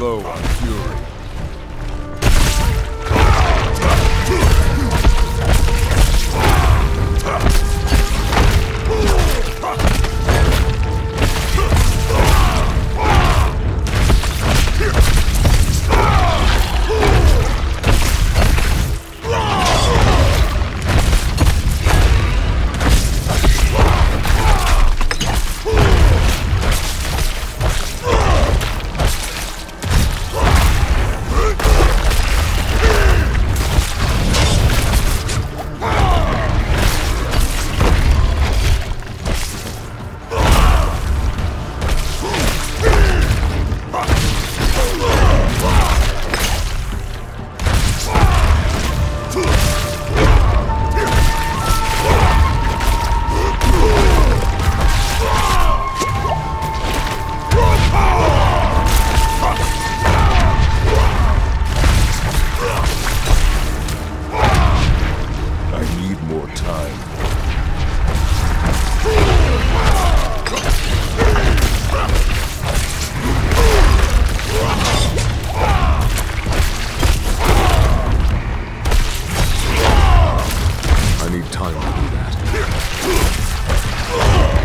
slow on fury. more time. I need time to do that.